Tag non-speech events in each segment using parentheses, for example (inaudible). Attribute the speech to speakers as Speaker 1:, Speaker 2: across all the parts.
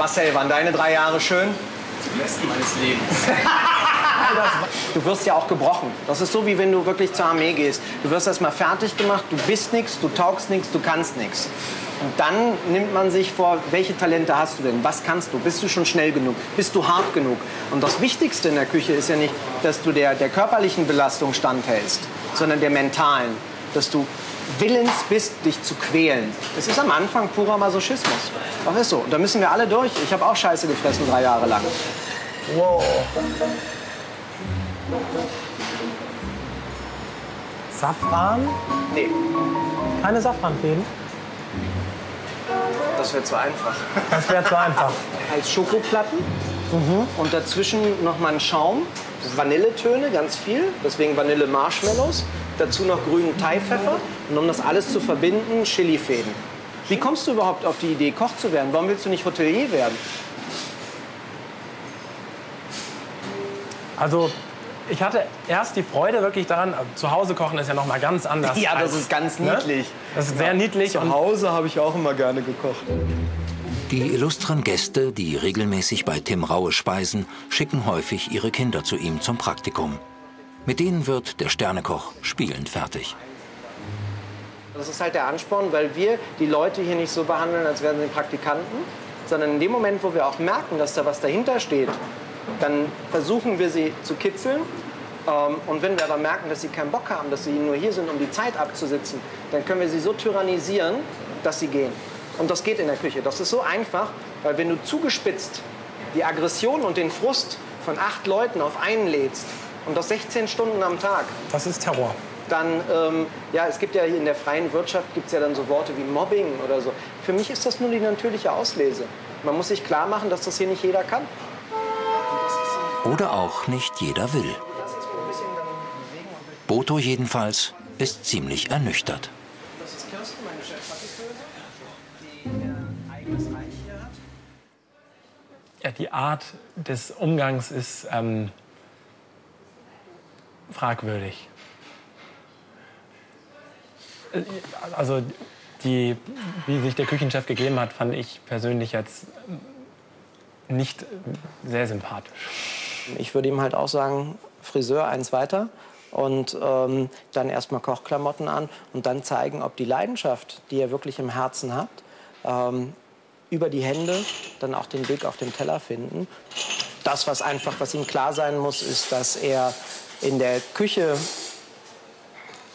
Speaker 1: Marcel, waren deine drei Jahre schön?
Speaker 2: Die besten meines Lebens. (laughs)
Speaker 1: Du wirst ja auch gebrochen. Das ist so, wie wenn du wirklich zur Armee gehst. Du wirst erstmal fertig gemacht, du bist nichts, du taugst nichts, du kannst nichts. Und dann nimmt man sich vor, welche Talente hast du denn? Was kannst du? Bist du schon schnell genug? Bist du hart genug? Und das Wichtigste in der Küche ist ja nicht, dass du der, der körperlichen Belastung standhältst, sondern der mentalen. Dass du willens bist, dich zu quälen. Es ist am Anfang purer Masochismus. Das ist so. Und da müssen wir alle durch. Ich habe auch Scheiße gefressen drei Jahre lang.
Speaker 3: Wow. Safran?
Speaker 1: Nee,
Speaker 3: Keine Safranfäden?
Speaker 1: das wird zu einfach.
Speaker 3: Das wäre zu einfach. (laughs)
Speaker 1: Als Schokoplatten und dazwischen noch mal ein Schaum, Vanilletöne, ganz viel, deswegen Vanille Marshmallows, dazu noch grünen Thai-Pfeffer und um das alles zu verbinden, Chilifäden. Wie kommst du überhaupt auf die Idee, Koch zu werden? Warum willst du nicht Hotelier werden?
Speaker 3: Also, ich hatte erst die Freude wirklich daran, zu Hause kochen ist ja noch mal ganz anders. (laughs)
Speaker 1: Ja, das
Speaker 3: als-
Speaker 1: ist ganz
Speaker 3: ne?
Speaker 1: niedlich.
Speaker 3: Das ist sehr niedlich und
Speaker 1: Hause habe ich auch immer gerne gekocht.
Speaker 4: Die illustren Gäste, die regelmäßig bei Tim Raue speisen, schicken häufig ihre Kinder zu ihm zum Praktikum. Mit denen wird der Sternekoch spielend fertig.
Speaker 1: Das ist halt der Ansporn, weil wir die Leute hier nicht so behandeln, als wären sie Praktikanten, sondern in dem Moment, wo wir auch merken, dass da was dahinter steht, dann versuchen wir sie zu kitzeln. Ähm, Und wenn wir aber merken, dass sie keinen Bock haben, dass sie nur hier sind, um die Zeit abzusitzen, dann können wir sie so tyrannisieren, dass sie gehen. Und das geht in der Küche. Das ist so einfach, weil wenn du zugespitzt die Aggression und den Frust von acht Leuten auf einen lädst und das 16 Stunden am Tag,
Speaker 3: das ist Terror.
Speaker 1: dann, ähm, ja, es gibt ja hier in der freien Wirtschaft gibt es ja dann so Worte wie Mobbing oder so. Für mich ist das nur die natürliche Auslese. Man muss sich klar machen, dass das hier nicht jeder kann.
Speaker 4: Oder auch nicht jeder will. Boto jedenfalls ist ziemlich ernüchtert.
Speaker 1: Das ist Kirsten, meine Chefpatisseuse, die ihr eigenes Reich hier hat.
Speaker 3: Ja, die Art des Umgangs ist ähm, fragwürdig. Also die, wie sich der Küchenchef gegeben hat, fand ich persönlich jetzt nicht sehr sympathisch.
Speaker 1: Ich würde ihm halt auch sagen, Friseur eins weiter und ähm, dann erstmal Kochklamotten an und dann zeigen, ob die Leidenschaft, die er wirklich im Herzen hat, ähm, über die Hände dann auch den Weg auf den Teller finden. Das, was einfach, was ihm klar sein muss, ist, dass er in der Küche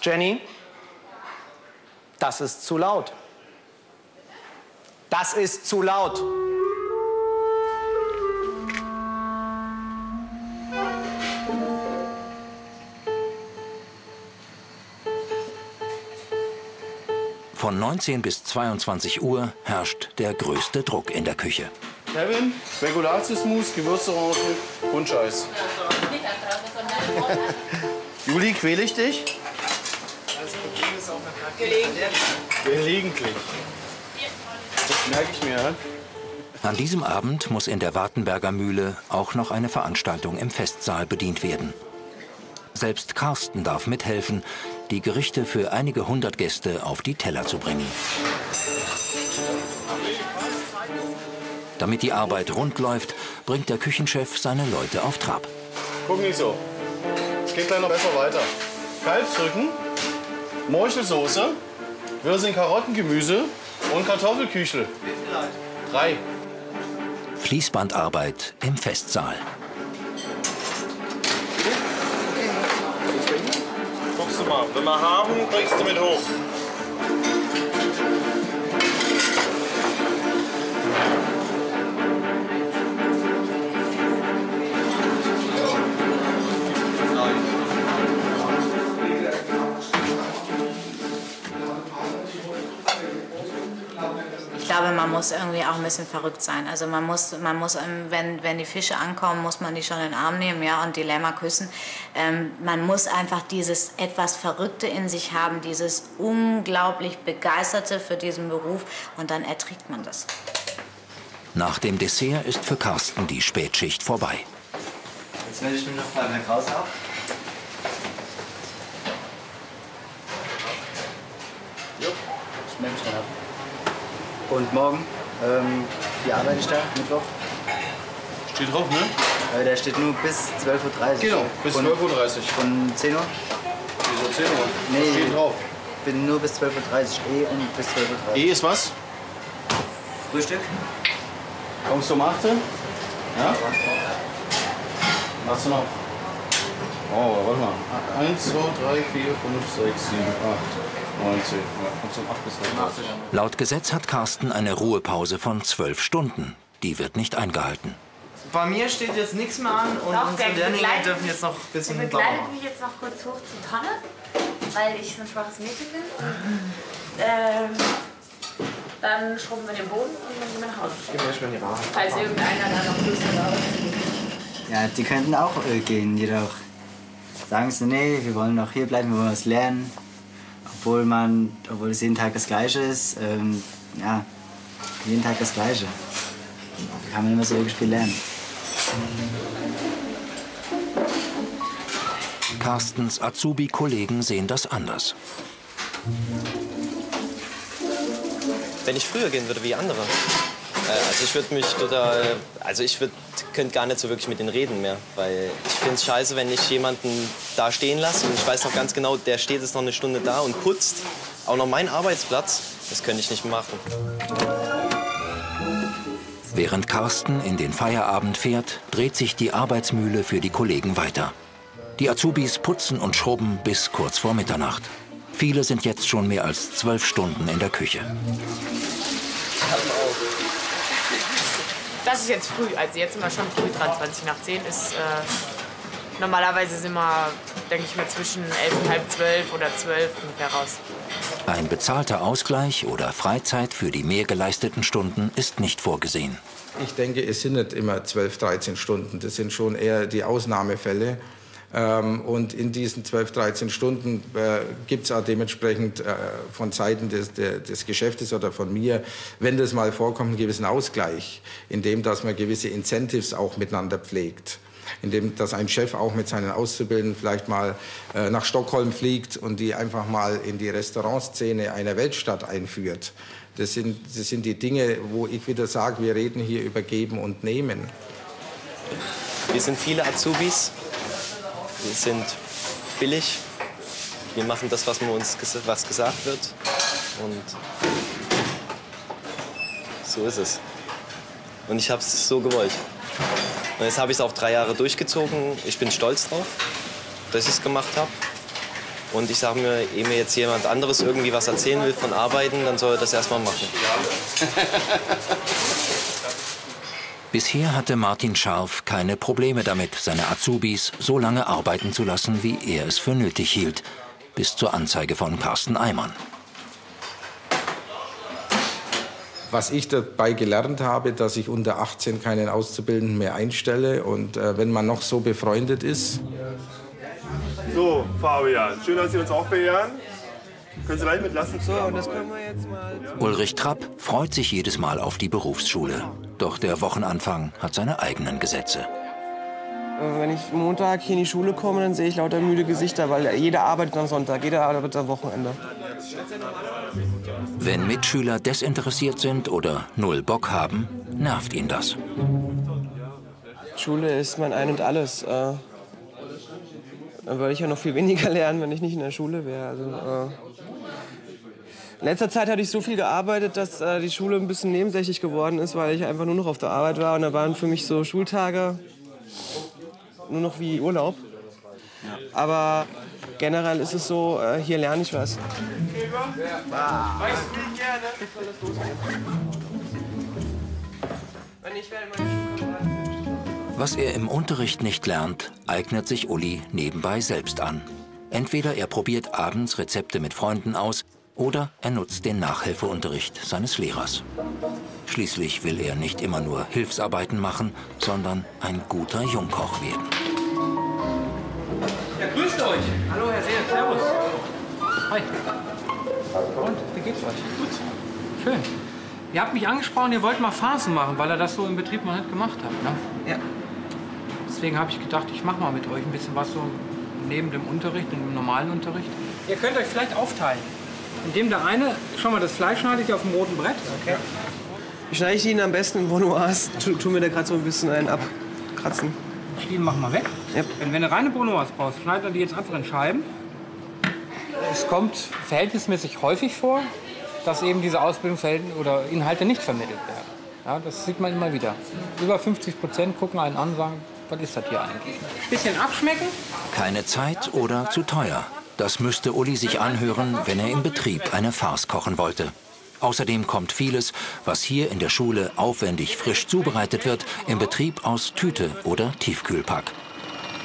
Speaker 1: Jenny, das ist zu laut. Das ist zu laut.
Speaker 4: Von 19 bis 22 Uhr herrscht der größte Druck in der Küche.
Speaker 2: Kevin, Spekulatiusmus, Gewürzorangen, Punscheis. (laughs) Juli, quäle ich dich? Gelegentlich. Das merke ich mir.
Speaker 4: An diesem Abend muss in der Wartenberger Mühle auch noch eine Veranstaltung im Festsaal bedient werden. Selbst Carsten darf mithelfen, die Gerichte für einige hundert Gäste auf die Teller zu bringen. Damit die Arbeit rund läuft, bringt der Küchenchef seine Leute auf Trab.
Speaker 2: Guck nicht so. Es geht gleich noch besser weiter. Kalbsrücken, Morchelsoße, Würsing Karottengemüse und Kartoffelküchle. Drei.
Speaker 4: Fließbandarbeit im Festsaal.
Speaker 2: Guckst du mal. Wenn wir haben, bringst du mit hoch.
Speaker 5: Glaube, man muss irgendwie auch ein bisschen verrückt sein. Also man muss, man muss, ähm, wenn, wenn die Fische ankommen, muss man die schon in den Arm nehmen, ja, und die Lämmer küssen. Ähm, man muss einfach dieses etwas Verrückte in sich haben, dieses unglaublich Begeisterte für diesen Beruf, und dann erträgt man das.
Speaker 4: Nach dem Dessert ist für Carsten die Spätschicht vorbei.
Speaker 6: Jetzt melde ich mich noch beim Herrn Krause ab.
Speaker 2: Ich melde mich dann ab.
Speaker 6: Und morgen ähm, Wie arbeite ich da? Mittwoch?
Speaker 2: Steht drauf, ne?
Speaker 6: Äh, der steht nur bis 12.30 Uhr.
Speaker 2: Genau, bis 12.30
Speaker 6: Von-
Speaker 2: Uhr.
Speaker 6: Von 10 Uhr?
Speaker 2: Wieso 10 Uhr?
Speaker 6: Nee.
Speaker 2: Steht drauf.
Speaker 6: Bin nur bis 12.30 Uhr. Eh und bis 12.30 Uhr.
Speaker 2: E ist was?
Speaker 6: Frühstück?
Speaker 2: Kommst du um 8? Ja? Hast du noch? Oh, warte mal. 1, 2, 3, 4, 5, 6, 7, 8, 9, 10. Ja, kommst du um 8 bis 12
Speaker 4: Laut Gesetz hat Carsten eine Ruhepause von zwölf Stunden. Die wird nicht eingehalten.
Speaker 7: Bei mir steht jetzt nichts mehr an und
Speaker 8: Doch,
Speaker 7: unsere
Speaker 8: der
Speaker 7: Lehrlinge
Speaker 8: begleitet-
Speaker 7: dürfen jetzt noch ein
Speaker 8: Der
Speaker 7: bisschen
Speaker 8: begleitet
Speaker 7: blau
Speaker 8: mich jetzt noch kurz hoch zur Tonne, weil ich so ein schwaches Mädchen bin. Und, ähm, dann schrubben wir den Boden und dann gehen wir nach Hause. Falls irgendeiner da noch Lust hat.
Speaker 6: Ja, die könnten auch äh, gehen, jedoch sagen sie, nee, wir wollen noch hier bleiben, wir wollen was lernen. Obwohl man, obwohl es jeden Tag das Gleiche ist, ähm, ja, jeden Tag das Gleiche. Da kann man immer so viel lernen.
Speaker 4: Carstens Azubi-Kollegen sehen das anders.
Speaker 9: wenn ich früher gehen würde wie andere. Äh, Also ich würde mich total, also ich könnte gar nicht so wirklich mit denen reden mehr, weil ich finde es scheiße, wenn ich jemanden da stehen lasse und ich weiß noch ganz genau, der steht jetzt noch eine Stunde da und putzt, auch noch meinen Arbeitsplatz, das könnte ich nicht machen.
Speaker 4: Während Carsten in den Feierabend fährt, dreht sich die Arbeitsmühle für die Kollegen weiter. Die Azubis putzen und schrubben bis kurz vor Mitternacht. Viele sind jetzt schon mehr als zwölf Stunden in der Küche.
Speaker 10: Das ist jetzt früh, also jetzt sind wir schon früh dran, 20 nach 10 ist, äh, normalerweise sind wir, denke ich mal, zwischen 11 und halb 12 oder 12 ungefähr raus.
Speaker 4: Ein bezahlter Ausgleich oder Freizeit für die mehr geleisteten Stunden ist nicht vorgesehen.
Speaker 11: Ich denke, es sind nicht immer 12, 13 Stunden. Das sind schon eher die Ausnahmefälle. Ähm, Und in diesen 12, 13 Stunden äh, gibt es auch dementsprechend äh, von Seiten des, der, des Geschäftes oder von mir, wenn das mal vorkommt, einen gewissen Ausgleich, indem dass man gewisse Incentives auch miteinander pflegt. Indem dass ein Chef auch mit seinen Auszubildenden vielleicht mal äh, nach Stockholm fliegt und die einfach mal in die Restaurantszene einer Weltstadt einführt. Das sind, das sind die Dinge, wo ich wieder sage, wir reden hier über Geben und Nehmen.
Speaker 9: Wir sind viele Azubis, wir sind billig, wir machen das, was, uns was gesagt wird und so ist es. Und ich habe es so gewollt. Und jetzt habe ich es auch drei Jahre durchgezogen. Ich bin stolz drauf, dass ich es gemacht habe. Und ich sage mir, ehe mir jetzt jemand anderes irgendwie was erzählen will von Arbeiten, dann soll er das erstmal machen. (laughs)
Speaker 4: Bisher hatte Martin Scharf keine Probleme damit, seine Azubis so lange arbeiten zu lassen, wie er es für nötig hielt. Bis zur Anzeige von Carsten Eimann.
Speaker 11: Was ich dabei gelernt habe, dass ich unter 18 keinen Auszubildenden mehr einstelle. Und äh, wenn man noch so befreundet ist,
Speaker 12: So, Fabian, schön, dass Sie uns auch beehren. Können Sie gleich mit lassen?
Speaker 1: So, und das können wir jetzt mal.
Speaker 4: Ulrich Trapp freut sich jedes Mal auf die Berufsschule. Doch der Wochenanfang hat seine eigenen Gesetze.
Speaker 1: Äh, Wenn ich Montag hier in die Schule komme, dann sehe ich lauter müde Gesichter, weil jeder arbeitet am Sonntag, jeder arbeitet am Wochenende.
Speaker 4: Wenn Mitschüler desinteressiert sind oder null Bock haben, nervt ihn das.
Speaker 1: Schule ist mein Ein und Alles. Dann würde ich ja noch viel weniger (laughs) lernen, wenn ich nicht in der Schule wäre. Also, äh, in letzter Zeit hatte ich so viel gearbeitet, dass äh, die Schule ein bisschen nebensächlich geworden ist, weil ich einfach nur noch auf der Arbeit war. Und da waren für mich so Schultage nur noch wie Urlaub. Aber generell ist es so, äh, hier lerne ich was.
Speaker 4: Was er im Unterricht nicht lernt, eignet sich Uli nebenbei selbst an. Entweder er probiert abends Rezepte mit Freunden aus oder er nutzt den Nachhilfeunterricht seines Lehrers. Schließlich will er nicht immer nur Hilfsarbeiten machen, sondern ein guter Jungkoch werden.
Speaker 13: Ja, grüßt euch. Hallo, Herr Seer. Servus. Hi. Und, wie geht's euch? Gut. Schön. Ihr habt mich angesprochen, ihr wollt mal Phasen machen, weil ihr das so im Betrieb noch nicht gemacht habt, ne?
Speaker 1: Ja.
Speaker 13: Deswegen habe ich gedacht, ich mache mal mit euch ein bisschen was so neben dem Unterricht, dem normalen Unterricht. Ihr könnt euch vielleicht aufteilen. Indem der eine, schon mal das Fleisch schneidet ihr auf dem roten Brett. Okay.
Speaker 1: Wie schneide ich ihn am besten in Bonoas? Tu, tu mir da gerade so ein bisschen einen abkratzen.
Speaker 13: Stielen machen wir weg.
Speaker 1: Yep.
Speaker 13: Wenn, wenn du reine Bonoas brauchst, schneidet er die jetzt einfach in Scheiben. Es kommt verhältnismäßig häufig vor, dass eben diese Ausbildungsverhältnisse oder Inhalte nicht vermittelt werden. Ja, das sieht man immer wieder. Über 50 Prozent gucken einen an und sagen, was ist das hier eigentlich? Bisschen abschmecken.
Speaker 4: Keine Zeit oder zu teuer. Das müsste Uli sich anhören, wenn er im Betrieb eine Farce kochen wollte. Außerdem kommt vieles, was hier in der Schule aufwendig frisch zubereitet wird, im Betrieb aus Tüte oder Tiefkühlpack.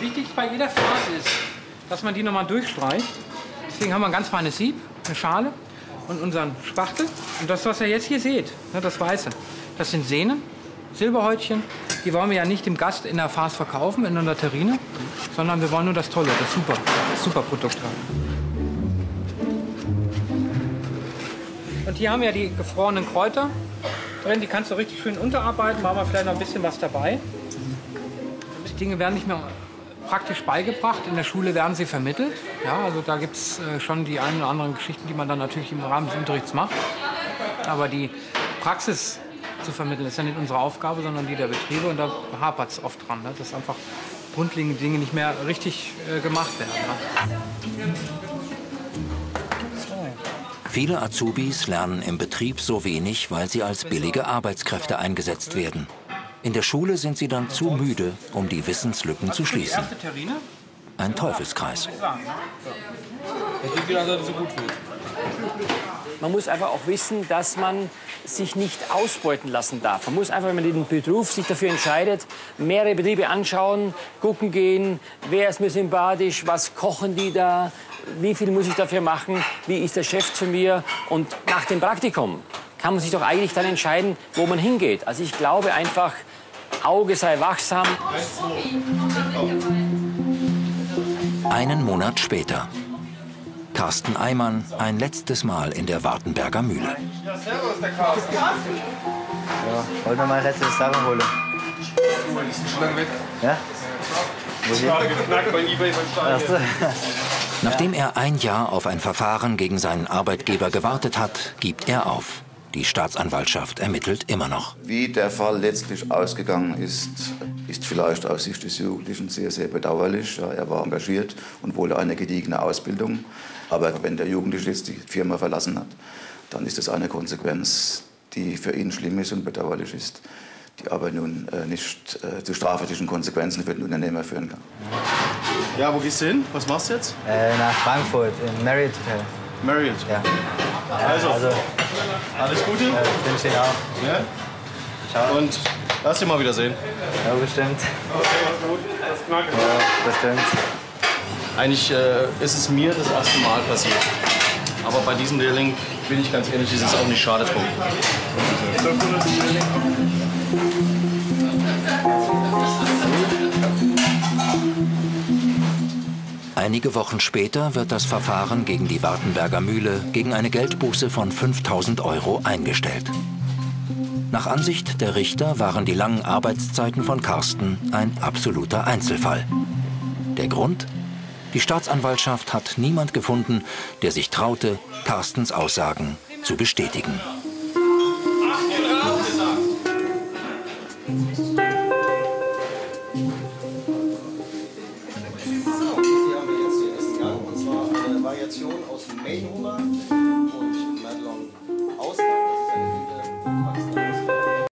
Speaker 13: Wichtig bei jeder Farce ist, dass man die nochmal durchstreicht. Deswegen haben wir ein ganz feines Sieb, eine Schale und unseren Spachtel. Und das, was ihr jetzt hier seht, ne, das Weiße, das sind Sehnen, Silberhäutchen. Die wollen wir ja nicht dem Gast in der Farce verkaufen, in einer Terrine, sondern wir wollen nur das Tolle, das Super, das Superprodukt haben. Und hier haben wir die gefrorenen Kräuter drin. Die kannst du richtig schön unterarbeiten. Machen wir vielleicht noch ein bisschen was dabei. Die Dinge werden nicht mehr praktisch beigebracht. In der Schule werden sie vermittelt. Ja, also da gibt es äh, schon die einen oder anderen Geschichten, die man dann natürlich im Rahmen des Unterrichts macht. Aber die Praxis zu vermitteln ist ja nicht unsere Aufgabe, sondern die der Betriebe. Und da hapert es oft dran, ne? dass einfach grundlegende Dinge nicht mehr richtig äh, gemacht werden. Ne?
Speaker 4: Viele Azubis lernen im Betrieb so wenig, weil sie als billige Arbeitskräfte eingesetzt werden. In der Schule sind sie dann zu müde, um die Wissenslücken zu schließen. Ein Teufelskreis.
Speaker 14: Man muss einfach auch wissen, dass man sich nicht ausbeuten lassen darf. Man muss einfach, wenn man den Beruf sich dafür entscheidet, mehrere Betriebe anschauen, gucken gehen, wer ist mir sympathisch, was kochen die da, wie viel muss ich dafür machen, wie ist der Chef zu mir. Und nach dem Praktikum kann man sich doch eigentlich dann entscheiden, wo man hingeht. Also ich glaube einfach, Auge sei wachsam.
Speaker 4: Einen Monat später. Carsten Eimann ein letztes Mal in der Wartenberger Mühle.
Speaker 6: Ja, servus, der Carsten. Ja, wollen wir mal letztes Sachen holen.
Speaker 12: Die sind schon lange weg.
Speaker 6: Ja?
Speaker 12: Wo ist gerade geknackt bei Ebay beim Stein. (laughs)
Speaker 4: Nachdem er ein Jahr auf ein Verfahren gegen seinen Arbeitgeber gewartet hat, gibt er auf. Die Staatsanwaltschaft ermittelt immer noch.
Speaker 15: Wie der Fall letztlich ausgegangen ist, ist vielleicht aus Sicht des Jugendlichen sehr, sehr bedauerlich. Ja, er war engagiert und wohl eine gediegene Ausbildung. Aber wenn der Jugendliche jetzt die Firma verlassen hat, dann ist das eine Konsequenz, die für ihn schlimm ist und bedauerlich ist, die aber nun äh, nicht äh, zu strafrechtlichen Konsequenzen für den Unternehmer führen kann.
Speaker 2: Ja, wo gehst du hin? Was machst du jetzt?
Speaker 6: Äh, nach Frankfurt, im Marriott Hotel.
Speaker 2: Marriott?
Speaker 6: Ja.
Speaker 2: Also,
Speaker 6: also
Speaker 2: alles Gute?
Speaker 6: Ja, ich wünsche Ihnen auch.
Speaker 2: Ja?
Speaker 6: Ciao.
Speaker 2: Und lass dich mal wieder sehen.
Speaker 6: Ja, bestimmt.
Speaker 12: Okay, alles gut.
Speaker 6: Ja, bestimmt.
Speaker 2: Eigentlich äh, ist es mir das erste Mal passiert. Aber bei diesem Lehrling, bin ich ganz ehrlich, ist es auch nicht schade drum.
Speaker 4: Einige Wochen später wird das Verfahren gegen die Wartenberger Mühle gegen eine Geldbuße von 5000 Euro eingestellt. Nach Ansicht der Richter waren die langen Arbeitszeiten von Carsten ein absoluter Einzelfall. Der Grund? Die Staatsanwaltschaft hat niemand gefunden, der sich traute, Carstens Aussagen zu bestätigen. Ach,